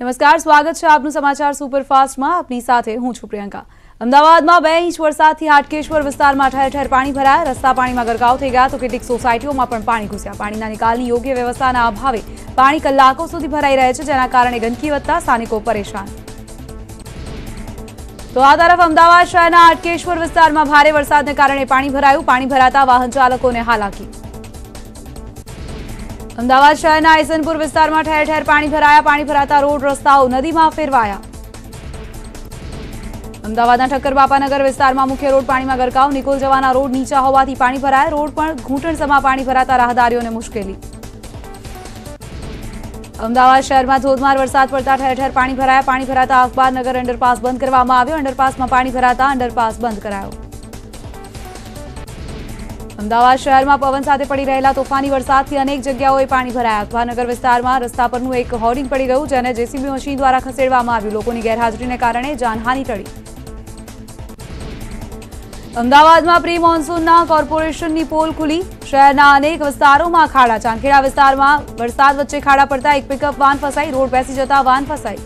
નમસ્કાર, સ્વાગત છે આપનું સમાચાર સુપરફાસ્ટમાં. આપની સાથે હું છું પ્રિયંકા. અમદાવાદમાં બે ઇંચ વરસાદથી હાટકેશ્વર વિસ્તારમાં ઠેર ઠેર પાણી ભરાયા. રસ્તા પાણીમાં ગરકાવ થઈ ગયા તો કેટલીક સોસાયટીઓમાં પણ પાણી ઘૂસ્યા. પાણીના નિકાલની યોગ્ય વ્યવસ્થાના અભાવે પાણી કલાકો સુધી ભરાઈ રહે છે, જેના કારણે ગંદકી વધતા સ્થાનિકો પરેશાન. તો આ તરફ અમદાવાદ શહેરના હાટકેશ્વર વિસ્તારમાં ભારે વરસાદને કારણે પાણી ભરાયું. પાણી ભરાતા વાહન ચાલકોને હાલાકી. અમદાવાદ શહેરના આઈસનપુર વિસ્તારમાં ઠેર ઠેર પાણી ભરાયા, પાણી ભરાતા રોડ રસ્તાઓ નદીમાં ફેરવાયા. અમદાવાદના ઠક્કર બાપાનગર વિસ્તારમાં મુખ્ય રોડ પાણીમાં ગરકાવ, નિકોલ જવાના રોડ નીચા હોવાથી પાણી ભરાયા, રોડ પણ ઘૂંટણસમાં પાણી ભરાતા રાહદારીઓને મુશ્કેલી. અમદાવાદ શહેરમાં ધોધમાર વરસાદ પડતા ઠેર ઠેર પાણી ભરાયા, પાણી ભરાતા અખબારનગર અંડરપાસ બંધ કરવામાં આવ્યો, અંડરપાસમાં પાણી ભરાતા અંડરપાસ બંધ કરાયો. અમદાવાદ શહેરમાં પવન સાથે પડી રહેલા તોફાની વરસાદથી અનેક જગ્યાઓએ પાણી ભરાયા. અખબારનગર વિસ્તારમાં રસ્તા પરનું એક હોર્ડિંગ પડી ગયું, જેને જેસીબી મશીન દ્વારા ખસેડવામાં આવ્યું. લોકોની ગેરહાજરીને કારણે જાનહાની ટળી. અમદાવાદમાં પ્રી મોન્સૂનના કોર્પોરેશનની પોલ ખુલી. શહેરના અનેક વિસ્તારોમાં ખાડા. ચાંદખેડા વિસ્તારમાં વરસાદ વચ્ચે ખાડા પડતા એક પિકઅપ વાન ફસાઈ, રોડ બેસી જતા વાન ફસાઈ.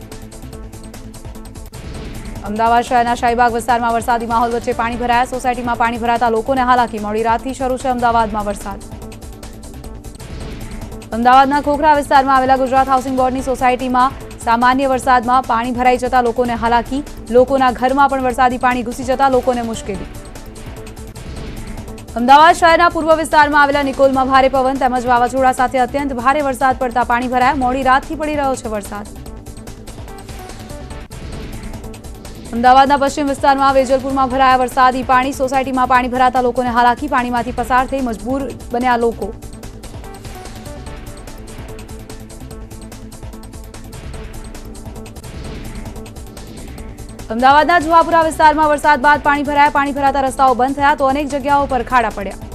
અમદાવાદ શહેરના શાહીબાગ વિસ્તારમાં વરસાદી માહોલ વચ્ચે પાણી ભરાયા. સોસાયટીમાં પાણી ભરાતા લોકોને હાલાકી મોડી રાતથી શરૂ છે અમદાવાદમાં વરસાદ. અમદાવાદના ખોખરા વિસ્તારમાં આવેલા ગુજરાત હાઉસિંગ બોર્ડની સોસાયટીમાં સામાન્ય વરસાદમાં પાણી ભરાઈ જતા લોકોને હાલાકી. લોકોના ઘરમાં પણ વરસાદી પાણી ઘૂસી જતા લોકોને મુશ્કેલી. અમદાવાદ શહેરના પૂર્વ વિસ્તારમાં આવેલા નિકોલમાં ભારે પવન તેમજ વાવાઝોડા સાથે અત્યંત ભારે વરસાદ પડતા પાણી ભરાયા. મોડી રાતથી પડી રહ્યો છે વરસાદ. અમદાવાદના પશ્ચિમ વિસ્તારમાં વેજલપુરમાં ભરાયા વરસાદી પાણી, સોસાયટીમાં પાણી ભરાતા લોકોને હાલાકી, પાણીમાંથી પસાર થઈ મજબૂર બન્યા લોકો. અમદાવાદના જુહાપુરા વિસ્તારમાં વરસાદ બાદ પાણી ભરાયા, પાણી ભરાતા રસ્તાઓ બંધ થયા તો અનેક જગ્યાઓ પર ખાડા પડ્યા.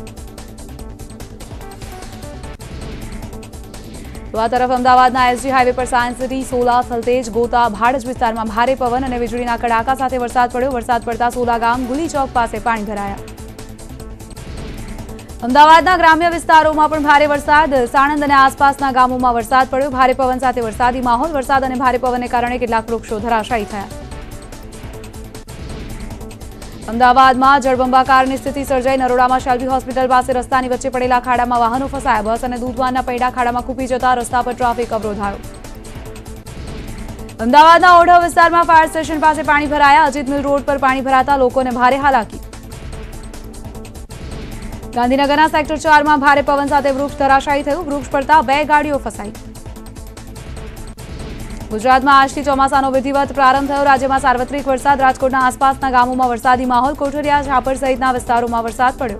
આ તરફ અમદાવાદના એસજી હાઈવે પર સાયન્સ સોલા, સલતેજ, ગોતા, ભાડજ વિસ્તારમાં ભારે પવન અને વીજળીના કડાકા સાથે વરસાદ પડ્યો. વરસાદ પડતા સોલા ગામ ગુલી ચોક પાસે પાણી ભરાયા. અમદાવાદના ગ્રામ્ય વિસ્તારોમાં પણ ભારે વરસાદ. સાણંદ અને આસપાસના ગામોમાં વરસાદ પડ્યો. ભારે પવન સાથે વરસાદી માહોલ. વરસાદ અને ભારે પવનને કારણે કેટલાક વૃક્ષો ધરાશાયી થયા. અમદાવાદમાં જળબંબાકારની સ્થિતિ સર્જાઈ. નરોડામાં શેલ્બી હોસ્પિટલ પાસે રસ્તાની વચ્ચે પડેલા ખાડામાં વાહનો ફસાયા. બસ અને દૂધવાનના પૈડા ખાડામાં ખૂપી જતા રસ્તા પર ટ્રાફિક અવરોધાયો. અમદાવાદના ઓઢવ વિસ્તારમાં ફાયર સ્ટેશન પાસે પાણી ભરાયા. અજીત મિલ રોડ પર પાણી ભરાતા લોકોને ભારે હાલાકી. ગાંધીનગરના સેક્ટર ચારમાં ભારે પવન સાથે વૃક્ષ ધરાશાયી થયું. વૃક્ષ પડતા બે ગાડીઓ ફસાઈ. ગુજરાતમાં આજથી ચોમાસાનો વિધિવત પ્રારંભ થયો. રાજ્યમાં સાર્વત્રિક વરસાદ, રાજકોટના આસપાસના ગામોમાં વરસાદી માહોલ, કોઠરિયા, છાપર સહિતના વિસ્તારોમાં વરસાદ પડ્યો.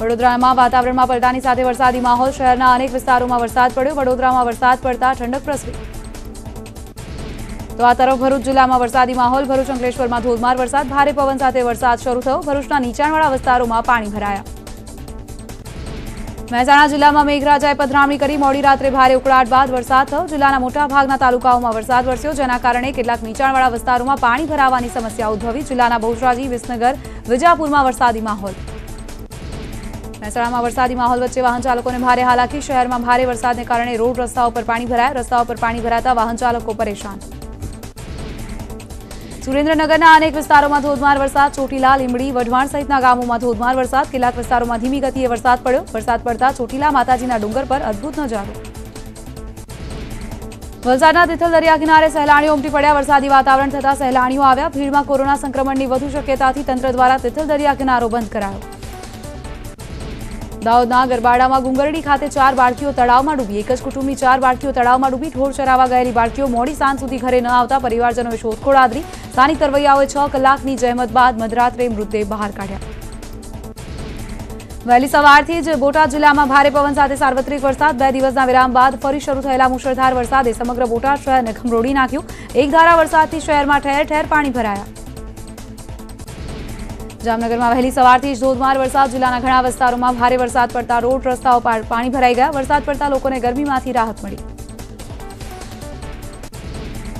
વડોદરામાં વાતાવરણમાં પલટાની સાથે વરસાદી માહોલ, શહેરના અનેક વિસ્તારોમાં વરસાદ પડ્યો. વડોદરામાં વરસાદ પડતા ઠંડક પ્રસરી. તો આ તરફ ભરૂચ જિલ્લામાં વરસાદી માહોલ, ભરૂચ અંકલેશ્વરમાં ધોધમાર વરસાદ. ભારે પવન સાથે વરસાદ શરૂ થયો. ભરૂચના નીચાણવાળા વિસ્તારોમાં પાણી ભરાયા. મહેસાણા જિલ્લામાં મેઘરાજાએ પધરામણી કરી. મોડી રાત્રે ભારે ઉકળાટ બાદ વરસાદ થયો. જિલ્લાના મોટા ભાગના તાલુકાઓમાં વરસાદ વરસ્યો, જેના કારણે કેટલાક નીચાણવાળા વિસ્તારોમાં પાણી ભરાવાની સમસ્યા ઉદ્ભવી. જિલ્લાના બહુચરાજી, વિસનગર, વિજાપુરમાં વરસાદી માહોલ. મહેસાણામાં વરસાદી માહોલ વચ્ચે વાહન ચાલકોને ભારે હાલાકી. શહેરમાં ભારે વરસાદને કારણે રોડ રસ્તાઓ પર પાણી ભરાયા. રસ્તાઓ પર પાણી ભરાતા વાહન ચાલકો પરેશાન. સુરેન્દ્રનગરના અનેક વિસ્તારોમાં ધોધમાર વરસાદ. ચોટીલા, લીંબડી, વઢવાણ સહિતના ગામોમાં ધોધમાર વરસાદ. કેટલાક વિસ્તારોમાં ધીમી ગતિએ વરસાદ પડ્યો. વરસાદ પડતા ચોટીલા માતાજીના ડુંગર પર અદભુત નજારો. વલસાડના તિથલ દરિયા કિનારે સહેલાણીઓ ઉમટી પડ્યા. વરસાદી વાતાવરણ થતા સહેલાણીઓ આવ્યા. ભીડમાં કોરોના સંક્રમણની વધુ શક્યતાથી તંત્ર દ્વારા તિથલ દરિયા કિનારો બંધ કરાયો. દાહોદના ગરબાડામાં ગુંગરડી ખાતે ચાર બાળકીઓ તળાવમાં ડૂબી. એક જ કુટુંબની ચાર બાળકીઓ તળાવમાં ડૂબી. ઢોર ચરાવવા ગયેલી બાળકીઓ મોડી સાંજ સુધી ઘરે ન આવતા પરિવારજનોએ શોધખોળ આદરી. સ્થાનિક તરવૈયાઓએ છ કલાકની જહેમત બાદ મધરાત્રે મૃતદેહ બહાર કાઢ્યા. વહેલી સવારથી જ બોટાદ જિલ્લામાં ભારે પવન સાથે સાર્વત્રિક વરસાદ. બે દિવસના વિરામ બાદ ફરી શરૂ થયેલા મુશળધાર વરસાદે સમગ્ર બોટાદ શહેરને ખમરોડી નાખ્યું. એક ધારા વરસાદથી શહેરમાં ઠેર ઠેર પાણી ભરાયા. જામનગરમાં વહેલી સવારથી જ ધોધમાર વરસાદ. જિલ્લાના ઘણા વિસ્તારોમાં ભારે વરસાદ પડતા રોડ રસ્તાઓ પર પાણી ભરાઈ ગયા. વરસાદ પડતા લોકોને ગરમીમાંથી રાહત મળી.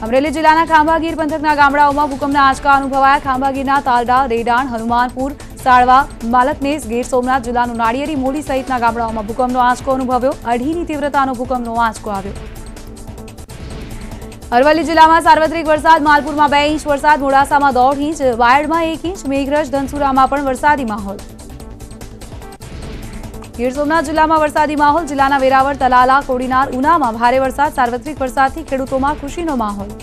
અમરેલી જિલ્લાના ખાંભાગીર પંથકના ગામડાઓમાં ભૂકંપના આંચકા અનુભવાયા. ખાંભાગીરના તાલડા, રેડાણ, હનુમાનપુર, સાળવા, માલકનેસ, ગીર સોમનાથ જિલ્લાનું નાળિયેરી મોડી સહિતના ગામડાઓમાં ભૂકંપનો આંચકો અનુભવ્યો. અઢીની તીવ્રતાનો ભૂકંપનો આંચકો આવ્યો. અરવલ્લી જિલ્લામાં સાર્વત્રિક વરસાદ, માલપુરમાં બે ઇંચ વરસાદ, મોડાસામાં દોઢ ઇંચ, વાયડમાં એક ઇંચ, મેઘરજ, ધનસુરામાં પણ વરસાદી માહોલ. ગીર સોમનાથ જિલ્લામાં વરસાદી માહોલ, જિલ્લાના વેરાવળ, તલાલા, કોડીનાર, ઉનામાં ભારે વરસાદ, સાર્વત્રિક વરસાદથી ખેડૂતોમાં ખુશીનો માહોલ.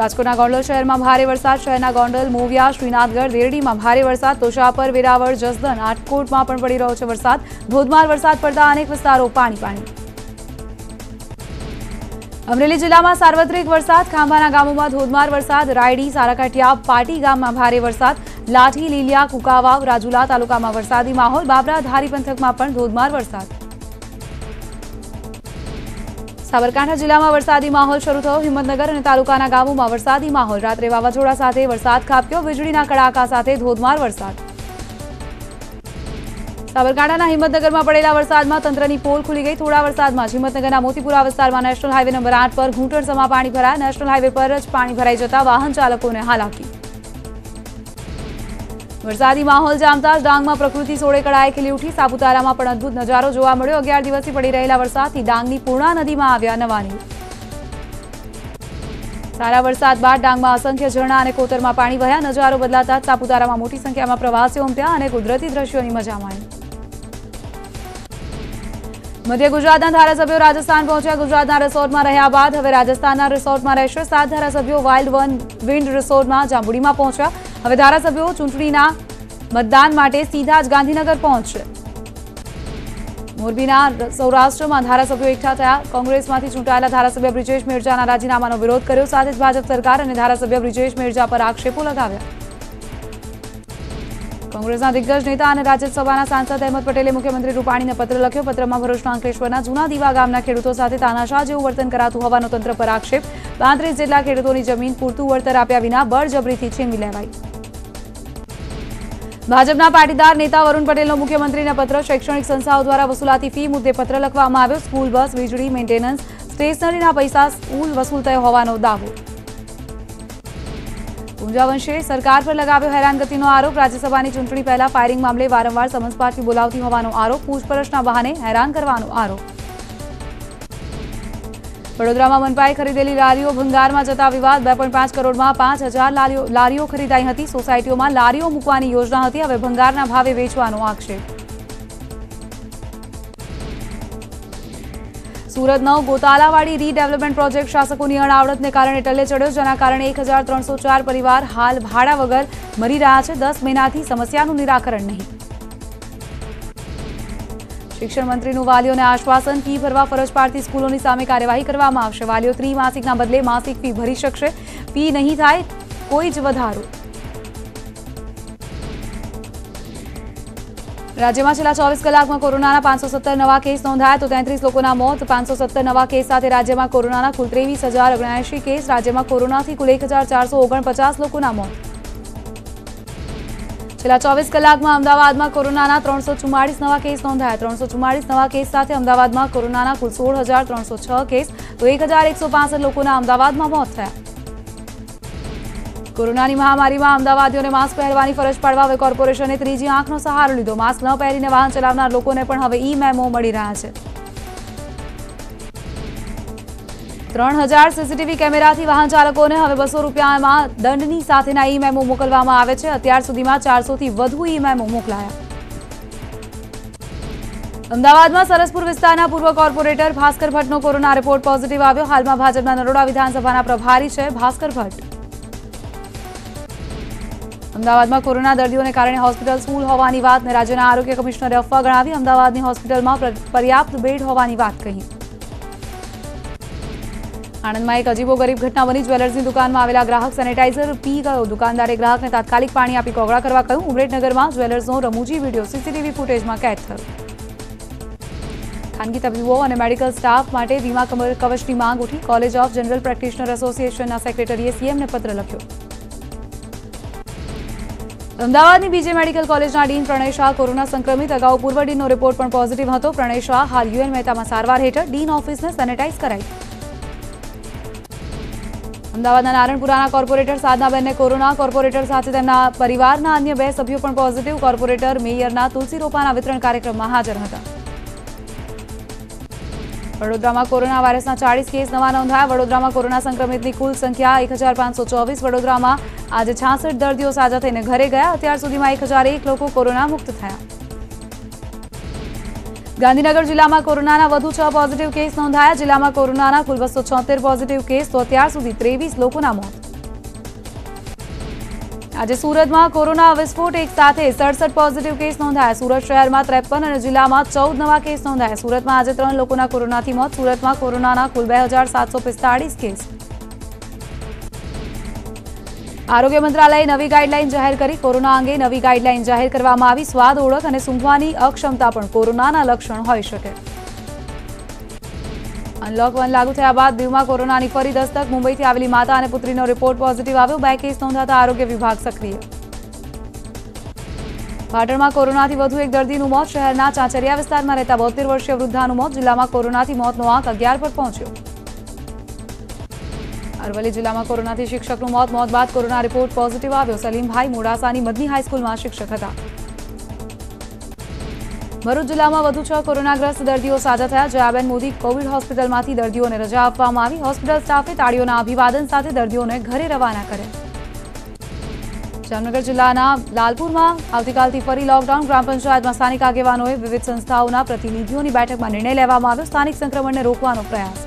રાજકોટના ગોંડલ શહેરમાં ભારે વરસાદ, શહેરના ગોંડલ, મોવિયા, શ્રીનાથગઢ દેરડીમાં ભારે વરસાદ, તોશાપર, વેરાવળ જસદન આટકોટમાં પણ પડી રહ્યો છે વરસાદ. ધોધમાર વરસાદ પડતા અનેક વિસ્તારો પાણી પાણી. અમરેલી જિલ્લામાં સાર્વત્રિક વરસાદ, ખાંભાના ગામોમાં ધોધમાર વરસાદ, રાયડી, સારાકાઠિયા, પાટી ગામમાં ભારે વરસાદ, લાઠી, લીલિયા, કુકાવાવ, રાજુલા તાલુકામાં વરસાદી માહોલ, બાબરા, ધારી પંથકમાં પણ ધોધમાર વરસાદ. સાબરકાંઠા જિલ્લામાં વરસાદી માહોલ શરૂ થયો. હિંમતનગર અને તાલુકાના ગામોમાં વરસાદી માહોલ. રાત્રે વાવાઝોડા સાથે વરસાદ ખાબક્યો. વીજળીના કડાકા સાથે ધોધમાર વરસાદ. સાબરકાંઠાના હિંમતનગરમાં પડેલા વરસાદમાં તંત્રની પોલ ખુલી ગઈ. થોડા વરસાદમાં હિંમતનગરના મોતીપુરા વિસ્તારમાં નેશનલ હાઈવે નંબર આઠ પર ઘૂંટણસમાં પાણી ભરાયા. નેશનલ હાઈવે પર જ પાણી ભરાઈ જતા વાહન ચાલકોને હાલાકી વરસાદી માહોલ જામતા ડાંગમાં પ્રકૃતિ સોળે કળાએ ખીલી ઉઠી. સાપુતારામાં પણ અદભુત નજારો જોવા મળ્યો. અગિયાર દિવસથી પડી રહેલા વરસાદથી ડાંગની પૂર્ણા નદીમાં આવ્યા નવા સારા વરસાદ બાદ ડાંગમાં અસંખ્ય ઝરણા અને કોતરમાં પાણી વહ્યા. નજારો બદલાતા સાપુતારામાં મોટી સંખ્યામાં પ્રવાસીઓ ઉમટ્યા અને કુદરતી દ્રશ્યોની મજા માણી. મધ્ય ગુજરાતના ધારાસભ્યો રાજસ્થાન પહોંચ્યા. ગુજરાતના રિસોર્ટમાં રહ્યા બાદ હવે રાજસ્થાનના રિસોર્ટમાં રહેશે. સાત ધારાસભ્યો વાઇલ્ડ વન વિન્ડ રિસોર્ટમાં જાંબુડીમાં પહોંચ્યા. હવે ધારાસભ્યો ચૂંટણીના મતદાન માટે સીધા જ ગાંધીનગર પહોંચશે. મોરબીના સૌરાષ્ટ્રમાં ધારાસભ્યો એકઠા થયા. કોંગ્રેસમાંથી ચૂંટાયેલા ધારાસભ્ય બ્રિજેશ મેરજાના રાજીનામાનો વિરોધ કર્યો. સાથે જ ભાજપ સરકાર અને ધારાસભ્ય બ્રિજેશ મેરજા પર આક્ષેપો લગાવ્યા. કોંગ્રેસના દિગ્ગજ નેતા અને રાજ્યસભાના સાંસદ અહેમદ પટેલે મુખ્યમંત્રી રૂપાણીને પત્ર લખ્યો. પત્રમાં ભરૂચના અંકલેશ્વરના જૂના દીવા ગામના ખેડૂતો સાથે તાનાશાહ જેવું વર્તન કરાતું હોવાનો તંત્ર પર આક્ષેપ. પાંત્રીસ જેટલા ખેડૂતોની જમીન પૂરતું વળતર આપ્યા વિના બળજબરીથી છીનવી લેવાઈ. ભાજપના પાટીદાર નેતા વરુણ પટેલનો મુખ્યમંત્રીને પત્ર શૈક્ષણિક સંસ્થાઓ દ્વારા વસૂલાતી ફી મુદ્દે પત્ર લખવામાં આવ્યો. સ્કૂલ બસ, વીજળી, મેન્ટેનન્સ, સ્ટેશનરીના પૈસા સ્કૂલ વસૂલ થયો હોવાનો દાવો. પૂંજાવંશે સરકાર પર લગાવ્યો હેરાનગતિનો આરોપ. રાજ્યસભાની ચૂંટણી પહેલા ફાયરિંગ મામલે વારંવાર સમન્સ પાર્ટી બોલાવતી હોવાનો આરોપ. પૂછપરછના બહાને હેરાન કરવાનો આરોપ. વડોદરામાં મનપાએ ખરીદેલી લારીઓ ભંગારમાં જતા વિવાદ. બે કરોડમાં પાંચ લારીઓ ખરીદાઈ હતી. સોસાયટીઓમાં લારીઓ મૂકવાની યોજના હતી. હવે ભંગારના ભાવે વેચવાનો આક્ષેપ. સુરત નવ ગોતાલાવાડી રીડેવલપમેન્ટ પ્રોજેક્ટ શાસકોની અણાવડતને કારણે ટલે ચડ્યો, જેના કારણે એક પરિવાર હાલ ભાડા વગર મરી રહ્યા છે. દસ મહિનાથી સમસ્યાનું નિરાકરણ નહીં. શિક્ષણ મંત્રીનું વાલીઓને આશ્વાસન, ફી ભરવા ફરજ પાડતી સ્કૂલોની સામે કાર્યવાહી કરવામાં આવશે. વાલીઓ ત્રિમાસિકના બદલે માસિક ફી ભરી શકશે. ફી નહીં થાય, કોઈ જ વધારો રાજ્યમાં છેલ્લા ચોવીસ કલાકમાં કોરોનાના પાંચસો નવા કેસ નોંધાયા તો તેત્રીસ લોકોના મોત, પાંચસો નવા કેસ સાથે રાજ્યમાં કોરોનાના કુલ ત્રેવીસ કેસ, રાજ્યમાં કોરોનાથી કુલ એક લોકોના મોત. છેલ્લા ચોવીસ કલાકમાં અમદાવાદમાં કોરોનાના ત્રણસો નવા કેસ નોંધાયા. ત્રણસો નવા કેસ સાથે અમદાવાદમાં કોરોનાના કુલ સોળ કેસ, તો એક લોકોના અમદાવાદમાં મોત થયા. કોરોનાની મહામારીમાં અમદાવાદીઓને માસ્ક પહેરવાની ફરજ પાડવા હવે કોર્પોરેશને ત્રીજી આંખનો સહારો લીધો. માસ્ક ન પહેરીને વાહન ચલાવનાર લોકોને પણ હવે ઈ મેમો મળી રહ્યા છે. ત્રણ હજાર સીસીટીવી કેમેરાથી વાહન ચાલકોને હવે બસો રૂપિયામાં દંડની સાથેના ઈ મેમો મોકલવામાં આવે છે. અત્યાર સુધીમાં ચારસોથી વધુ ઈ મેમો મોકલાયા. અમદાવાદમાં સરસપુર વિસ્તારના પૂર્વ કોર્પોરેટર ભાસ્કર ભટ્ટનો કોરોના રિપોર્ટ પોઝિટિવ આવ્યો. હાલમાં ભાજપના નરોડા વિધાનસભાના પ્રભારી છે ભાસ્કર ભટ્ટ. અમદાવાદમાં કોરોના દર્દીઓને કારણે હોસ્પિટલ ફૂલ હોવાની વાતને રાજ્યના આરોગ્ય કમિશનરે અફવા ગણાવી અમદાવાદની હોસ્પિટલમાં પર્યાપ્ત બેડ હોવાની વાત કહી. આણંદમાં એક અજીબો ગરીબ ઘટના બની જ્વેલર્સની દુકાનમાં આવેલા ગ્રાહક સેનેટાઇઝર પી ગયો. દુકાનદારે ગ્રાહકને તાત્કાલિક પાણી આપી કોગળા કરવા કહ્યું. ઉમરેઠનગરમાં જ્વેલર્સનો રમૂજી વીડિયો સીસીટીવી ફૂટેજમાં કેદ થયો. ખાનગી તબીબો અને મેડિકલ સ્ટાફ માટે વીમા કવચની માંગ ઉઠી. કોલેજ ઓફ જનરલ પ્રેક્ટિશનર એસોસિએશનના સેક્રેટરીએ સીએમને પત્ર લખ્યો. અમદાવાદની બીજે મેડિકલ કોલેજના ડીન પ્રણય શાહ કોરોના સંક્રમિત, અગાઉ પૂર્વ ડીનનો રિપોર્ટ પણ પોઝિટિવ હતો. પ્રણય શાહ હાલ યુએન મહેતામાં સારવાર હેઠળ ડીન ઓફિસને સેનેટાઇઝ કરાઈ. અમદાવાદના નારણપુરાના કોર્પોરેટર સાધનાબેનને કોરોના કોર્પોરેટર સાથે તેમના પરિવારના અન્ય બે સભ્યો પણ પોઝિટિવ કોર્પોરેટર મેયરના તુલસી રોપાના વિતરણ કાર્યક્રમમાં હાજર હતા. વડોદરામાં કોરોના વાયરસના ચાળીસ કેસ નવા નોંધાયા. વડોદરામાં કોરોના સંક્રમિતની કુલ સંખ્યા એક વડોદરામાં આજે છાસઠ દર્દીઓ સાજા થઈને ઘરે ગયા. અત્યાર સુધીમાં એક લોકો કોરોના મુક્ત થયા. ગાંધીનગર જિલ્લામાં કોરોનાના વધુ છ પોઝિટિવ કેસ નોંધાયા. જિલ્લામાં કોરોનાના કુલ બસો પોઝિટિવ કેસ, તો અત્યાર સુધી ત્રેવીસ લોકોના મોત. આજે સુરતમાં કોરોના વિસ્ફોટ એક સાથે સડસઠ પોઝિટિવ કેસ નોંધાયા. સુરત શહેરમાં ત્રેપન અને જિલ્લામાં ચૌદ નવા કેસ નોંધાયા. સુરતમાં આજે ત્રણ લોકોના કોરોનાથી મોત. સુરતમાં કોરોનાના કુલ બે કેસ. આરોગ્ય મંત્રાલયે નવી ગાઈડલાઈન જાહેર કરી. કોરોના અંગે નવી ગાઈડલાઈન જાહેર કરવામાં આવી. સ્વાદ ઓળખ અને સૂંઘવાની અક્ષમતા પણ કોરોનાના લક્ષણ હોઈ શકે. અનલોક વન લાગુ થયા બાદ દીવમાં કોરોનાની ફરી દસ્તક. મુંબઈથી આવેલી માતા અને પુત્રીનો રિપોર્ટ પોઝિટિવ આવ્યો. બે કેસ નોંધાતા આરોગ્ય વિભાગ સક્રિય. પાટણમાં કોરોનાથી વધુ એક દર્દીનું મોત. શહેરના ચાંચરિયા વિસ્તારમાં રહેતા બોતેર વર્ષીય વૃદ્ધાનું મોત. જિલ્લામાં કોરોનાથી મોતનો આંક અગિયાર પર પહોંચ્યો. અરવલ્લી જિલ્લામાં કોરોનાથી શિક્ષકનું મોત. મોત બાદ કોરોના રિપોર્ટ પોઝિટિવ આવ્યો. સલીમભાઈ મોડાસાની મદની હાઈસ્કૂલમાં શિક્ષક હતા. ભરૂચ જિલ્લામાં વધુ છ કોરોનાગ્રસ્ત દર્દીઓ સાજા થયા. જયાબેન મોદી કોવિડ હોસ્પિટલમાંથી દર્દીઓને રજા આપવામાં આવી. હોસ્પિટલ સ્ટાફે તાળીઓના અભિવાદન સાથે દર્દીઓને ઘરે રવાના કર્યા. જામનગર જિલ્લાના લાલપુરમાં આવતીકાલથી ફરી લોકડાઉન. ગ્રામ પંચાયતમાં સ્થાનિક આગેવાનોએ વિવિધ સંસ્થાઓના પ્રતિનિધિઓની બેઠકમાં નિર્ણય લેવામાં આવ્યો. સ્થાનિક સંક્રમણને રોકવાનો પ્રયાસ.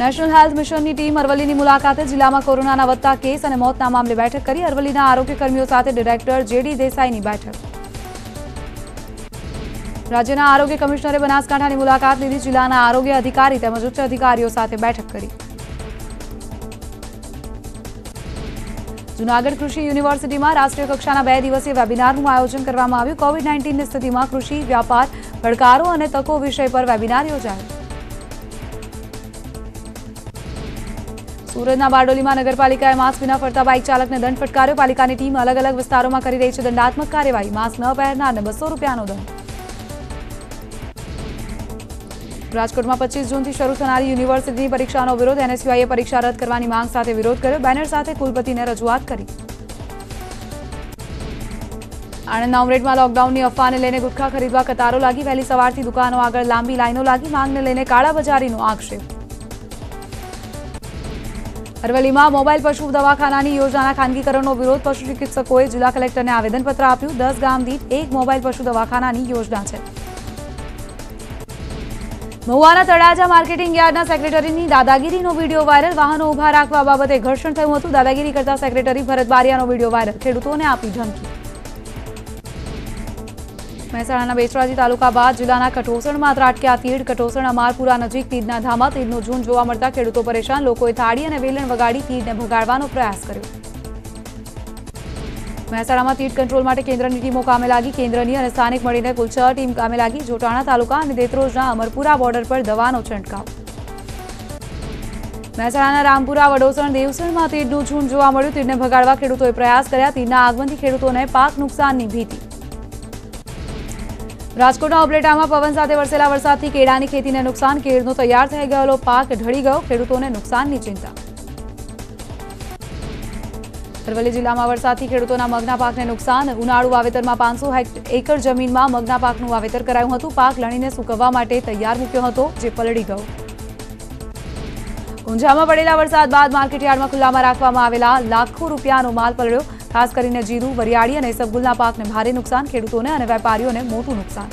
નેશનલ હેલ્થ મિશનની ટીમ અરવલ્લીની મુલાકાતે જિલ્લામાં કોરોનાના વધતા કેસ અને મોતના મામલે બેઠક કરી અરવલ્લીના આરોગ્ય સાથે ડિરેક્ટર જેડી દેસાઈની બેઠક. રાજ્યના આરોગ્ય કમિશનરે બનાસકાંઠાની મુલાકાત લીધી, જિલ્લાના આરોગ્ય અધિકારી તેમજ ઉચ્ચ અધિકારીઓ સાથે બેઠક કરી. જૂનાગઢ કૃષિ યુનિવર્સિટીમાં રાષ્ટ્રીય કક્ષાના બે દિવસીય વેબિનારનું આયોજન કરવામાં આવ્યું. કોવિડ નાઇન્ટીનની સ્થિતિમાં કૃષિ, વ્યાપાર પડકારો અને તકો વિષય પર વેબિનાર યોજાયો. સુરતના બારડોલીમાં નગરપાલિકાએ માસ્ક વિના ફરતા બાઇક ચાલકને દંડ ફટકાર્યો. પાલિકાની ટીમ અલગ અલગ વિસ્તારોમાં કરી રહી છે દંડાત્મક કાર્યવાહી. માસ્ક ન પહેરનારને બસો રૂપિયાનો દંડ. રાજકોટમાં પચીસ જૂનથી શરૂ થનારી યુનિવર્સિટીની પરીક્ષાનો વિરોધ. એનએસયુઆઈએ પરીક્ષા રદ કરવાની માંગ સાથે વિરોધ કર્યો. બેનર સાથે કુલપતિને રજૂઆત કરી. આણંદના ઉમરેઠમાં લોકડાઉનની અફવાને લઈને ગુટખા ખરીદવા કતારો લાગી. વહેલી સવારથી દુકાનો આગળ લાંબી લાઈનો લાગી. માંગને લઈને કાળાબજારીનો આક્ષેપ. અરવલ્લીમાં મોબાઈલ પશુ દવાખાનાની યોજનાના ખાનગીકરણનો વિરોધ પશુ ચિકિત્સકોએ જિલ્લા કલેક્ટરને આવેદનપત્ર આપ્યું. દસ ગામ દીઠ એક મોબાઈલ પશુ દવાખાનાની યોજના છે. મહુવાના તળાજા માર્કેટિંગ યાર્ડના સેક્રેટરીની દાદાગીરીનો વીડિયો વાયરલ. વાહનો ઊભા રાખવા બાબતે ઘર્ષણ થયું હતું. દાદાગીરી કરતા સેક્રેટરી ભરત બારિયાનો વીડિયો વાયરલ. ખેડૂતોને આપી ધમકી. મહેસાણાના બેચરાજી તાલુકા બાદ જિલ્લાના કટોસણમાં ત્રાટક્યા તીડ કટોસણ અમારપુરા નજીક તીડના ધામા તીડનું ઝુંડ જોવા મળતા ખેડૂતો પરેશાન. લોકોએ થાળી અને વેલણ વગાડી તીડને ભગાડવાનો પ્રયાસ કર્યો. મહેસાણામાં તીડ કંટ્રોલ માટે કેન્દ્રની ટીમો કામે લાગી. કેન્દ્રની અને સ્થાનિક મળીને કુલ છ ટીમ કામે લાગી. જોટાણા તાલુકા અને દેત્રોજના અમરપુરા બોર્ડર પર દવાનો છંટકાવ. મહેસાણાના રામપુરા, વડોસણ, દેવસણમાં તીડનું ઝુંડ જોવા મળ્યું. તીડને ભગાડવા ખેડૂતોએ પ્રયાસ કર્યા. તીડના આગમનથી ખેડૂતોને પાક નુકસાનની ભીતિ. રાજકોટના ઉપલેટામાં પવન સાથે વરસેલા વરસાદથી કેળાની ખેતીને નુકસાન, કેળનો તૈયાર થઈ ગયેલો પાક ઢળી ગયો, ખેડૂતોને નુકસાનની ચિંતા. અરવલ્લી જિલ્લામાં વરસાદથી ખેડૂતોના મગના પાકને નુકસાન, ઉનાળુ વાવેતરમાં પાંચસો એકર જમીનમાં મગના પાકનું વાવેતર કરાયું હતું. પાક લણીને સૂકવવા માટે તૈયાર મૂક્યો હતો, જે પલળી ગયો. ઊંઝામાં પડેલા વરસાદ બાદ માર્કેટયાર્ડમાં ખુલ્લામાં રાખવામાં આવેલા લાખો રૂપિયાનો માલ પલળ્યો. ખાસ કરીને જીરું, વરિયાળી અને ઇસબગુલના પાકને ભારે નુકસાન, ખેડૂતોને અને વેપારીઓને મોટું નુકસાન.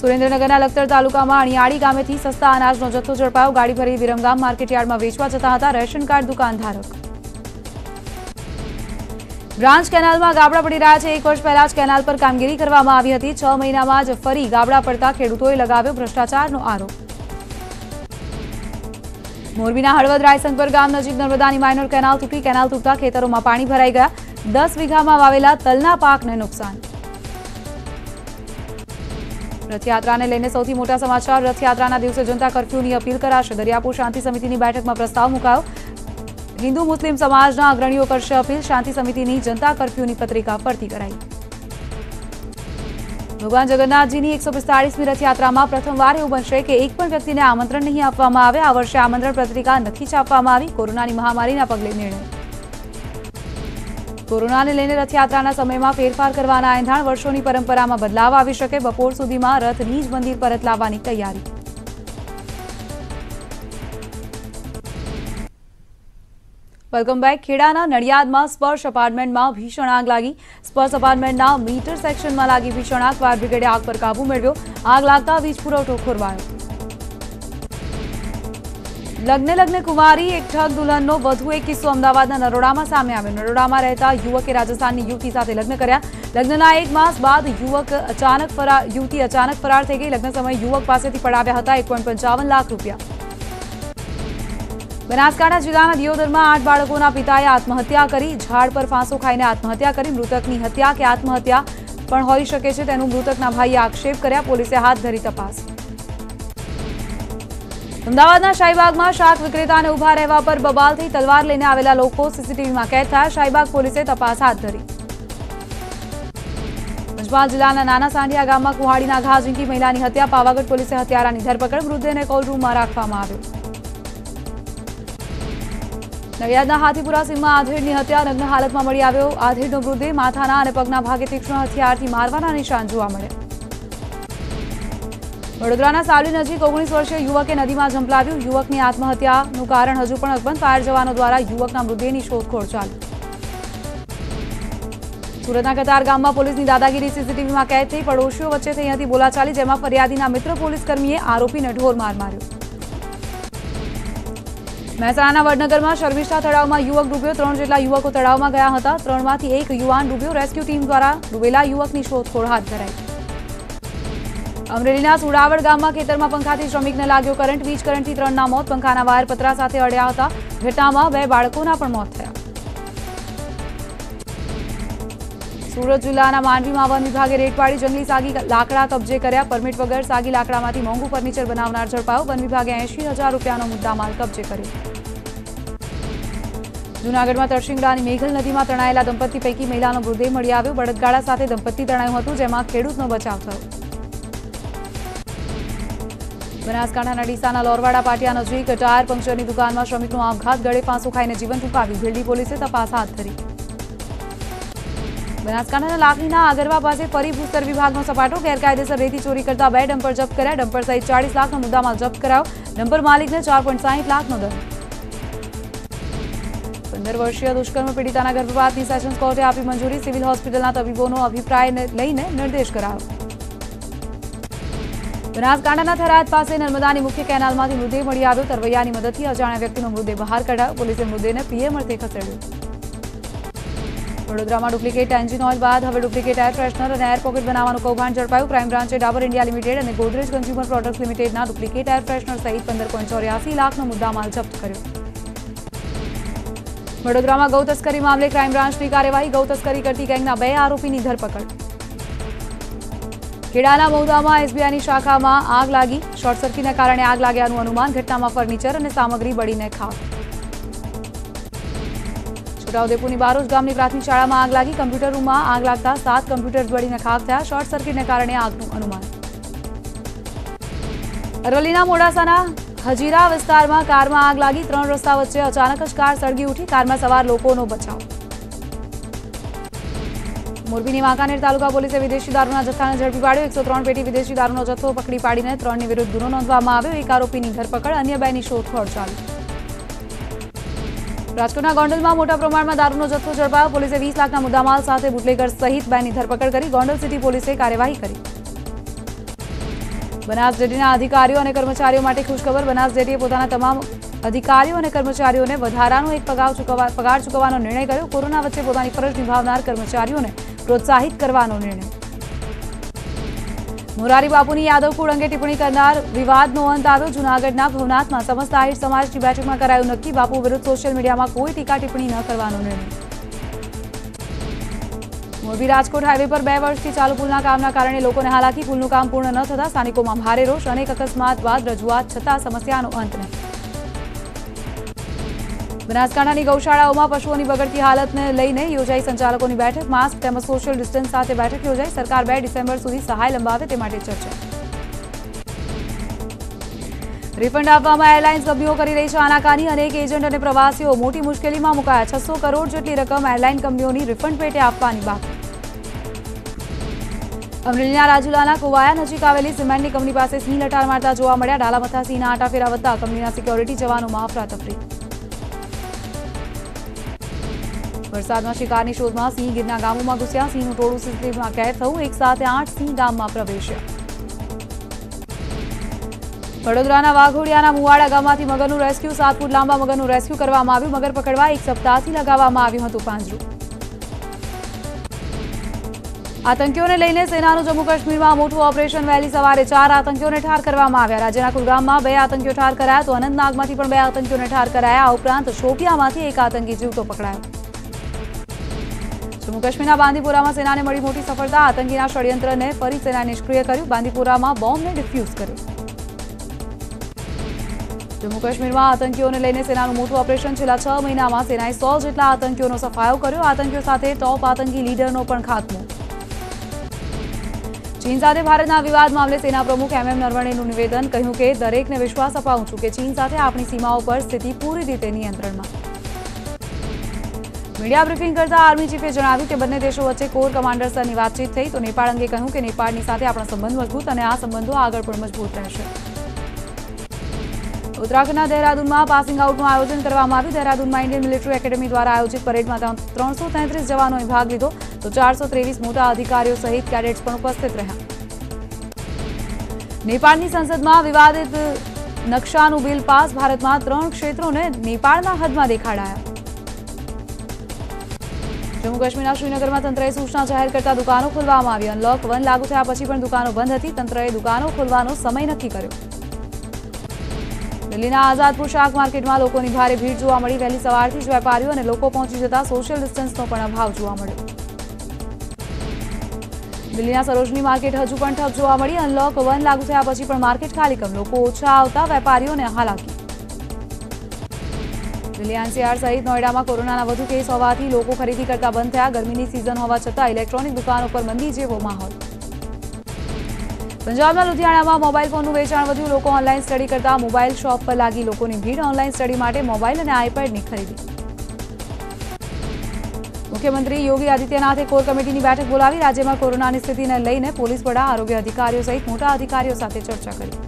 સુરેન્દ્રનગરના લખતર તાલુકામાં અણિયાળી ગામેથી સસ્તા અનાજનો જથ્થો ઝડપાયો. ગાડી ભરી વિરમગામ માર્કેટયાર્ડમાં વેચવા જતા હતા રેશન કાર્ડ દુકાનધારક. બ્રાન્ચ કેનાલમાં ગાબડા પડી રહ્યા છે. એક વર્ષ પહેલા જ કેનાલ પર કામગીરી કરવામાં આવી હતી. છ મહિનામાં જ ફરી ગાબડા પડતા ખેડૂતોએ લગાવ્યો ભ્રષ્ટાચારનો આરોપ. મોરબીના હળવદ રાયસંગપર ગામ નજીક નર્મદાની માઇનોર કેનાલ તૂટી, કેનાલ તૂટતા ખેતરોમાં પાણી ભરાઈ ગયા. દસ વીઘામાં વાવેલા તલના પાકને નુકસાન. રથયાત્રાને લઈને સૌથી મોટા સમાચાર. રથયાત્રાના દિવસે જનતા કર્ફ્યુની અપીલ કરાશે. દરિયાપુર શાંતિ સમિતિની બેઠકમાં પ્રસ્તાવ મુકાયો. હિન્દુ મુસ્લિમ સમાજના અગ્રણીઓ કરશે અપીલ. શાંતિ સમિતિની જનતા કર્ફ્યુની પત્રિકા ફરતી કરાઈ. ભગવાન જગન્નાથજીની એકસો પિસ્તાળીસમી રથયાત્રામાં પ્રથમવાર એવું બનશે કે એક પણ વ્યક્તિને આમંત્રણ નહીં આપવામાં આવે. આ વર્ષે આમંત્રણ પત્રિકા નથી છાપવામાં આવી. કોરોનાની મહામારીના પગલે નિર્ણય. કોરોનાને લઈને રથયાત્રાના સમયમાં ફેરફાર કરવાના એંધાણ વર્ષોની પરંપરામાં બદલાવ આવી શકે. બપોર સુધીમાં રથ નીજ મંદિર પરત લાવવાની તૈયારી. વેલકમ બેક ખેડાના નડિયાદમાં સ્પર્શ અપાર્ટમેન્ટમાં ભીષણ આગ લાગી. સ્પર્શ અપાર્ટમેન્ટના મીટર સેક્શનમાં લાગી ભીષણ આગ. ફાયર બ્રિગેડે આગ પર કાબુ મેળવ્યો. આગ લાગતા વીજ પુરવઠો ખોરવાયો. લગ્ને લગ્ને કુમારી એક ઠગ દુલ્હનનો વધુ એક કિસ્સો અમદાવાદના નરોડામાં સામે આવ્યો. નરોડામાં રહેતા યુવકે રાજસ્થાનની યુવતી સાથે લગ્ન કર્યા. લગ્નના એક માસ બાદ યુવક અચાનક ફરાર યુવતી અચાનક ફરાર થઈ ગઈ. લગ્ન સમયે યુવક પાસેથી પડાવ્યા હતા. એક લાખ રૂપિયા. બનાસકાંઠા જિલ્લાના દિયોદરમાં આઠ બાળકોના પિતાએ આત્મહત્યા કરી, ઝાડ પર ફાંસો ખાઈને આત્મહત્યા કરી, મૃતકની હત્યા કે આત્મહત્યા પણ હોઈ શકે છે તેનું મૃતકના ભાઈએ આક્ષેપ કર્યા, પોલીસે હાથ ધરી તપાસ. અમદાવાદના શાહીબાગમાં શાક વિક્રેતાને ઊભા રહેવા પર બબાલથી તલવાર લઈને આવેલા લોકો સીસીટીવીમાં કેદ થયા, શાહીબાગ પોલીસે તપાસ હાથ ધરી. પંચમહાલ જિલ્લાના નાના સાંઢિયા ગામમાં કુહાડીના ઘા ઝીંકી મહિલાની હત્યા, પાવાગઢ પોલીસે હત્યારાની ધરપકડ મૃતદેહને કોલ રૂમમાં રાખવામાં આવ્યો. નડિયાદના હાથીપુરા સીમમાં આધેડની હત્યા નગ્ન હાલતમાં મળી આવ્યો. આધેડનો મૃતદેહ માથાના અને પગના ભાગે તીક્ષ્ણ હથિયારથી મારવાના નિશાન જોવા મળ્યા. વડોદરાના સાવલી નજીક ઓગણીસ વર્ષીય યુવકે નદીમાં ઝંપલાવ્યું. યુવકની આત્મહત્યાનું કારણ હજુ પણ અકબંધ. ફાયર જવાનો દ્વારા યુવકના મૃતદેહની શોધખોળ ચાલી. સુરતના કતાર ગામમાં પોલીસની દાદાગીરી સીસીટીવીમાં કેદ થઈ પડોશીઓ વચ્ચે થઈ હતી બોલાચાલી, જેમાં ફરિયાદીના મિત્ર પોલીસકર્મીએ આરોપીને ઢોર માર માર્યો. મહેસાણાના વડનગરમાં શર્મિષ્ઠા તળાવમાં યુવક ડૂબ્યો. ત્રણ જેટલા યુવકો તળાવમાં ગયા હતા. ત્રણમાંથી એક યુવાન ડૂબ્યો. રેસ્ક્યુ ટીમ દ્વારા ડૂબેલા યુવકની શોધખોળ હાથ ધરાઈ. અમરેલીના સુડાવડ ગામમાં ખેતરમાં પંખાથી શ્રમિકને લાગ્યો કરંટ. વીજ કરંટથી ત્રણના મોત. પંખાના વાયર પતરા સાથે અડ્યા હતા. ઘટનામાં બે બાળકોના પણ મોત સુરત જિલ્લાના માંડવીમાં વન વિભાગે રેડ પાડી જંગલી સાગી લાકડા કબજે કર્યા. પરમિટ વગર સાગી લાકડામાંથી મોંઘું ફર્નિચર બનાવનાર ઝડપાયો. વન વિભાગે એંશી હજાર રૂપિયાનો મુદ્દામાલ કબજે કર્યો. જૂનાગઢમાં તરશિંગડાની મેઘલ નદીમાં તણાયેલા દંપતી પૈકી મહિલાનો મૃતદેહ મળી આવ્યો. બળદગાડા સાથે દંપતી તણાયું હતું, જેમાં ખેડૂતનો બચાવ થયો. બનાસકાંઠાના ડીસાના લોરવાડા પાટિયા નજીક ટાયર પંક્ચરની દુકાનમાં શ્રમિકનો આપઘાત. ગળે ફાંસો ખાઈને જીવન ટૂંકાવ્યું ભીલડી પોલીસે તપાસ હાથ ધરી. બનાસકાંઠાના લાખણીના આગરવા પાસે ફરી ભૂસ્તર વિભાગનો સપાટો. ગેરકાયદેસર રેતી ચોરી કરતા બે ડમ્પર જપ્ત કર્યા. ડમ્પર સહિત ચાળીસ લાખનો મુદ્દામાલ જપ્ત કરાયો. ડમ્પર માલિકને ચાર લાખનો દંડ. પંદર વર્ષીય દુષ્કર્મ પીડિતાના ગર્ભપાતની સેશન્સ કોર્ટે આપી મંજૂરી. સિવિલ હોસ્પિટલના તબીબોનો અભિપ્રાય લઈને નિર્દેશ કરાયો. બનાસકાંઠાના થરાદ પાસે નર્મદાની મુખ્ય કેનાલમાંથી મૃતદેહ મળી આવ્યો. તરવૈયાની મદદથી અજાણ્યા વ્યક્તિનો મૃતદેહ બહાર કઢાયો. પોલીસે મૃતદેહને પીએમ અર્થે ખસેડ્યો. વડોદરામાં ડુપ્લિકેટ એન્જિન ઓઇલ બાદ હવે ડુપ્લિકેટ એર ફ્રેશનર અને એર પોકેટ બનાવવાનું કૌભાંડ ઝડપાયું. ક્રાઇમ બ્રાન્ચે ડાબર ઇન્ડિયા લિમિટેડ અને ગોદરેજ કન્ઝ્યુમર પ્રોડક્ટ્સ લિમિટેડના ડુપ્લિકેટ એર ફ્રેશનર સહિત પંદર પોઈન્ટ ચોર્યાસી લાખનો મુદ્દામાલ જપ્ત કર્યો. વડોદરામાં ગૌ તસ્કરી મામલે ક્રાઇમ બ્રાન્ચની કાર્યવાહી. ગૌ તસ્કરી કરતી ગેંગના બે આરોપીની ધરપકડ. ખેડાના મહુદામાં એસબીઆઈની શાખામાં આગ લાગી. શોર્ટ સર્કિટને કારણે આગ લાગ્યાનું અનુમાન. ઘટનામાં ફર્નિચર અને સામગ્રી બળીને ખાક. છોટાઉદેપુરની બારોજ ગામની પ્રાથમિક શાળામાં આગ લાગી. કમ્પ્યુટર રૂમમાં આગ લાગતા સાત કમ્પ્યુટર બળીને ખાક થયા. શોર્ટ સર્કિટને કારણે આગનું અનુમાન. અરવલ્લીના મોડાસાના હજીરા વિસ્તારમાં કારમાં આગ લાગી. ત્રણ રસ્તા વચ્ચે અચાનક જ કાર સળગી ઉઠી. કારમાં સવાર લોકોનો બચાવ. મોરબીની વાંકાનેર તાલુકા પોલીસે વિદેશી દારૂના જથ્થાને ઝડપી પાડ્યો. એકસો ત્રણ પેટી વિદેશી દારૂનો જથ્થો પકડી પાડીને ત્રણની વિરુદ્ધ ગુનો નોંધવામાં આવ્યો. એક આરોપીની ધરપકડ, અન્ય બેની શોધખોળ ચાલુ. રાજકોટના ગોંડલમાં મોટા પ્રમાણમાં દારૂનો જથ્થો ઝડપાયો. પોલીસે વીસ લાખના મુદ્દામાલ સાથે બુટલેગર સહિત બેની ધરપકડ કરી ગોંડલ સિટી પોલીસે કાર્યવાહી કરી. બનાસ ડેરીના અધિકારીઓ અને કર્મચારીઓ માટે ખુશખબર. બનાસ ડેરીએ પોતાના તમામ અધિકારીઓ અને કર્મચારીઓને વધારાનો એક પગાર ચૂકવવા પગાર ચૂકવવાનો નિર્ણય કર્યો. કોરોના વચ્ચે પોતાની ફરજ નિભાવનાર કર્મચારીઓને પ્રોત્સાહિત કરવાનો નિર્ણય. મોરારી બાપુની યાદવકુળ અંગે ટિપ્પણી કરનાર વિવાદનો અંત આવ્યો. જૂનાગઢના ભવનાથમાં સમસ્ત આહિર સમાજની બેઠકમાં કરાયું નક્કી. બાપુ વિરુદ્ધ સોશિયલ મીડિયામાં કોઈ ટીકા ટિપ્પણી ન કરવાનો નિર્ણય. મોરબી રાજકોટ હાઈવે પર બે વર્ષથી ચાલુ પુલના કામના કારણે લોકોને હાલાકી. પુલનું કામ પૂર્ણ ન થતા સ્થાનિકોમાં ભારે રોષ. અનેક અકસ્માત બાદ રજૂઆત છતાં સમસ્યાનો અંત નહીં. બનાસકાંઠાની ગૌશાળાઓમાં પશુઓની બગડતી હાલતને લઈને યોજાઈ સંચાલકોની બેઠક. માસ્ક તેમજ સોશિયલ ડિસ્ટન્સ સાથે બેઠક યોજાઈ. સરકાર બે ડિસેમ્બર સુધી સહાય લંબાવે તે માટે ચર્ચા. રિફંડ આપવામાં એરલાઇન્સ કંપનીઓ કરી રહી છે આનાકાની. અનેક એજન્ટ અને પ્રવાસીઓ મોટી મુશ્કેલીમાં મુકાયા. છસો કરોડ જેટલી રકમ એરલાઇન કંપનીઓની રિફંડ પેટે આપવાની બાકી. અમરેલીના રાજુલાના કુવાયા નજીક આવેલી સિમેન્ટની કંપની પાસે સિંહ લટાર મારતા જોવા મળ્યા. ડાલામથા સિંહના આટા ફેરા વધતા કંપનીના સિક્યોરિટી જવાનોમાં અફરાતફરી વરસાદમાં શિકારની શોધમાં સિંહ ગીરના ગામોમાં ઘૂસ્યા. સિંહનું ટોળું સીસીટીવીમાં કેદ થયું. એક સાથે આઠ સિંહ ગામમાં પ્રવેશ્યા. વડોદરાના વાઘોડિયાના મુવાડા ગામમાંથી મગરનું રેસ્ક્યુ સાત ફૂટ લાંબા મગરનું રેસ્ક્યુ કરવામાં આવ્યું. મગર પકડવા એક સપ્તાહથી લગાવવામાં આવ્યું હતું પાંજરું. આતંકીઓને લઈને સેનાનું જમ્મુ કાશ્મીરમાં મોટું ઓપરેશન વહેલી સવારે ચાર આતંકીઓને ઠાર કરવામાં આવ્યા. રાજ્યના કુલગામમાં બે આતંકીઓ ઠાર કરાયા તો અનંતનાગમાંથી પણ બે આતંકીઓને ઠાર કરાયા. ઉપરાંત શોપિયામાંથી એક આતંકી જીવતો પકડાયો. જમ્મુ કાશ્મીરના બાંદીપુરામાં સેનાને મળી મોટી સફળતા. આતંકીના ષડયંત્રને ફરી સેનાએ નિષ્ક્રિય કર્યું. બાંદીપુરામાં બોમ્બને ડિફ્યુઝ કર્યો. જમ્મુ કાશ્મીરમાં આતંકીઓને લઈને સેનાનું મોટું ઓપરેશન છેલ્લા છ મહિનામાં સેનાએ સો જેટલા આતંકીઓનો સફાયો કર્યો. આતંકીઓ સાથે ટોપ આતંકી લીડરનો પણ ખાત્મો. ચીન સાથે ભારતના વિવાદ મામલે સેના પ્રમુખ એમ એમ નરવણેનું નિવેદન, કહ્યું કે દરેકને વિશ્વાસ અપાવું છું કે ચીન સાથે આપણી સીમાઓ પર સ્થિતિ પૂરી રીતે નિયંત્રણમાં. મીડિયા બ્રિફિંગ કરતા આર્મી ચીફે જણાવ્યું કે બંને દેશો વચ્ચે કોર કમાન્ડર સ્તરની વાતચીત થઈ તો નેપાળ અંગે કહ્યું કે નેપાળની સાથે આપણા સંબંધ મજબૂત અને આ સંબંધો આગળ પણ મજબૂત રહેશે. ઉત્તરાખંડના દહેરાદૂનમાં પાસિંગ આઉટનું આયોજન કરવામાં આવ્યું. દહેરાદૂનમાં ઇન્ડિયન મિલિટરી એકેડમી દ્વારા આયોજિત પરેડમાં ત્રણસો તેત્રીસ જવાનોએ ભાગ લીધો, તો ચારસો ત્રેવીસ મોટા અધિકારીઓ સહિત કેડેટ્સ પણ ઉપસ્થિત રહ્યા. નેપાળની સંસદમાં વિવાદિત નકશાનું બિલ પાસ, ભારતમાં ત્રણ ક્ષેત્રોને નેપાળના હદમાં દેખાડાયા. જમ્મુ કાશ્મીરના શ્રીનગરમાં તંત્રએ સૂચના જાહેર કરતા દુકાનો ખોલવામાં આવી. અનલોક વન લાગુ થયા પછી પણ દુકાનો બંધ હતી. તંત્રએ દુકાનો ખોલવાનો સમય નક્કી કર્યો. દિલ્હીના આઝાદપુર શાક માર્કેટમાં લોકોની ભારે ભીડ જોવા મળી. વહેલી સવારથી જ વેપારીઓ અને લોકો પહોંચી જતા સોશિયલ ડિસ્ટન્સનો પણ અભાવ જોવા મળ્યો. દિલ્હીના સરોજની માર્કેટ હજુ પણ ઠપ જોવા મળી. અનલોક વન લાગુ થયા પછી પણ માર્કેટ ખાલી કમ. લોકો ઓછા આવતા વેપારીઓને હાલાકી. દિલ્હી એનસીઆર સહિત નોઈડામાં કોરોનાના વધુ કેસ હોવાથી લોકો ખરીદી કરતા બંધ થયા. ગરમીની સિઝન હોવા છતાં ઇલેક્ટ્રોનિક દુકાનો પર મંદી જેવો માહોલ. પંજાબના લુધિયાણામાં મોબાઈલ ફોનનું વેચાણ વધ્યું. લોકો ઓનલાઈન સ્ટડી કરતા મોબાઈલ શોપ પર લાગી લોકોની ભીડ. ઓનલાઈન સ્ટડી માટે મોબાઈલ અને આઈપેડની ખરીદી. મુખ્યમંત્રી યોગી આદિત્યનાથે કોર કમિટીની બેઠક બોલાવી. રાજ્યમાં કોરોનાની સ્થિતિને લઈને પોલીસ વડા, આરોગ્ય અધિકારીઓ સહિત મોટા અધિકારીઓ સાથે ચર્ચા કરી.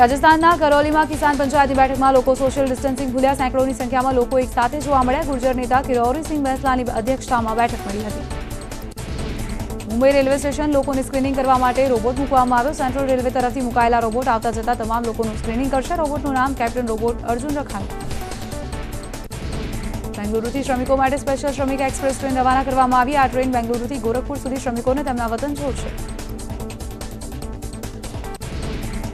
રાજસ્થાનના કરૌલીમાં કિસાન પંચાયતની બેઠકમાં લોકો સોશિયલ ડિસ્ટન્સિંગ ભૂલ્યા. સેંકડોની સંખ્યામાં લોકો એક સાથે જોવા મળ્યા. ગુર્જર નેતા કિરોરીસિંહ બેસલાની અધ્યક્ષતામાં બેઠક મળી હતી. મુંબઈ રેલવે સ્ટેશન લોકોને સ્ક્રીનિંગ કરવા માટે રોબોટ મૂકવામાં આવ્યો. સેન્ટ્રલ રેલવે તરફથી મુકાયેલા રોબોટ આવતા જતા તમામ લોકોનું સ્ક્રીનિંગ કરશે. રોબોટનું નામ કેપ્ટન રોબોટ અર્જુન રખાયું. બેંગલુરુથી શ્રમિકો માટે સ્પેશિયલ શ્રમિક એક્સપ્રેસ ટ્રેન રવાના કરવામાં આવી. આ ટ્રેન બેંગલુરુથી ગોરખપુર સુધી શ્રમિકોને તેમના વતન છોડશે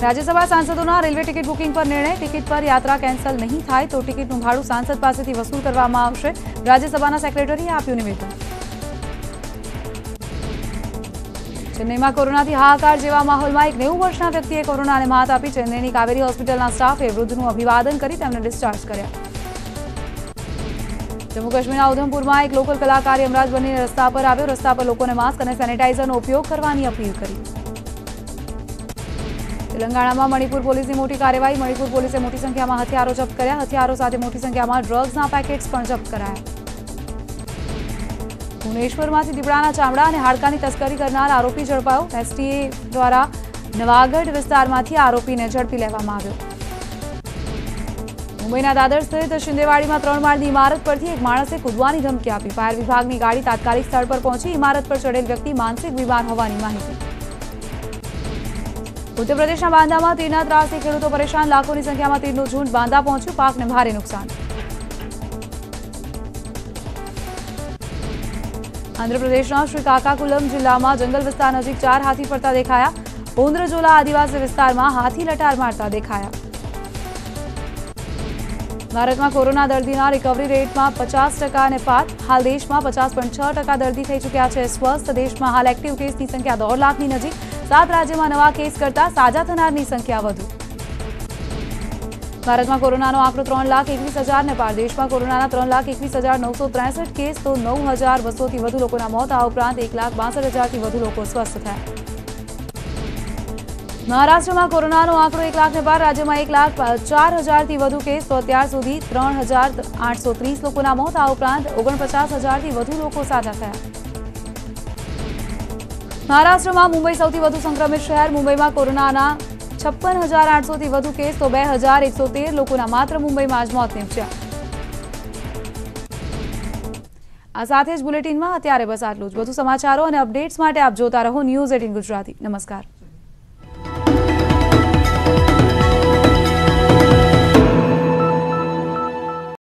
રાજ્યસભા સાંસદોના રેલવે ટિકિટ બુકિંગ પર નિર્ણય. ટિકિટ પર યાત્રા કેન્સલ નહીં થાય તો ટિકિટનું ભાડું સાંસદ પાસેથી વસૂલ કરવામાં આવશે. રાજ્યસભાના સેક્રેટરીએ આપ્યું નિવેદન. ચેન્નઈમાં કોરોનાથી હાહાકાર જેવા માહોલમાં એક નેવું વર્ષના વ્યક્તિએ કોરોનાને માત આપી ચેન્નઈની કાવેરી હોસ્પિટલના સ્ટાફે વૃદ્ધનું અભિવાદન કરી તેમને ડિસ્ચાર્જ કર્યા. જમ્મુ કાશ્મીરના ઉધમપુરમાં એક લોકલ કલાકાર યમરાજ બનીને રસ્તા પર આવ્યો. રસ્તા પર લોકોને માસ્ક અને સેનેટાઇઝરનો ઉપયોગ કરવાની અપીલ કરી. તેલંગાણામાં મણિપુર પોલીસની મોટી કાર્યવાહી, મણિપુર પોલીસે મોટી સંખ્યામાં હથિયારો જપ્ત કર્યા. હથિયારો સાથે મોટી સંખ્યામાં ડ્રગ્સના પેકેટ્સ પણ જપ્ત કરાયા. ભુવનેશ્વરમાંથી દીપડાના ચામડા અને હાડકાની તસ્કરી કરનાર આરોપી ઝડપાયો. એસટીએ દ્વારા નવાગઢ વિસ્તારમાંથી આરોપીને ઝડપી લેવામાં આવ્યો. મુંબઈના દાદર સ્થિત શિંદેવાડીમાં ત્રણ માળની ઇમારત પરથી એક માણસે કૂદવાની ધમકી આપી. ફાયર વિભાગની ગાડી તાત્કાલિક સ્થળ પર પહોંચી ઇમારત પર ચડેલ વ્યક્તિ માનસિક બીમાર હોવાની માહિતી. ઉત્તર પ્રદેશના બાંદામાં તીડના ત્રાસથી ખેડૂતો પરેશાન. લાખોની સંખ્યામાં તીડનું ઝુંડ બાંદા પહોંચ્યું. પાકને ભારે નુકસાન. આંધ્રપ્રદેશના શ્રી કાકાકુલમ જિલ્લામાં જંગલ વિસ્તાર નજીક ચાર હાથી ફરતા દેખાયા. પોન્દ્રજોલા આદિવાસી વિસ્તારમાં હાથી લટાર મારતા દેખાયા. ભારતમાં કોરોના દર્દીના રિકવરી રેટમાં પચાસ ટકાને પાર. હાલ દેશમાં પચાસ દર્દી થઈ ચૂક્યા છે. સ્વસ્થ દેશમાં હાલ એક્ટિવ કેસની સંખ્યા દોઢ લાખની નજીક. સાત રાજ્યમાં નવા કેસ કરતા સાજા થનારની સંખ્યા વધુ. ભારતમાં કોરોનાનો આંકડો ત્રણ લાખ એકવીસ હજારને પાર. દેશમાં કોરોનાના ત્રણ લાખ એકવીસ હજાર નવસો ત્રેસઠ કેસ, તો નવ હજાર બસોથી વધુ લોકોના મોત. આ ઉપરાંત એક લાખ બાસઠ હજારથી વધુ લોકો સ્વસ્થ થયા. મહારાષ્ટ્રમાં કોરોનાનો આંકડો એક લાખને પાર. રાજ્યમાં એક લાખ ચાર હજારથી વધુ કેસ, તો અત્યાર સુધી ત્રણ હજાર આઠસો ત્રીસ લોકોના મોત. આ ઉપરાંત ઓગણપચાસ હજારથી વધુ લોકો સાજા થયા. મહારાષ્ટ્રમાં મુંબઈ સૌથી વધુ સંક્રમિત શહેર. મુંબઈમાં કોરોનાના છપ્પન હજાર આઠસોથી વધુ કેસ, તો બે હજાર એકસો તેર લોકોના માત્ર મુંબઈમાં જ મોત નીપજ્યા. આ સાથે જ બુલેટિનમાં અત્યારે બસ આટલું જ. વધુ સમાચારો અને અપડેટ્સ માટે આપ જોતા રહો ન્યૂઝ એટીન ગુજરાતી. નમસ્કાર.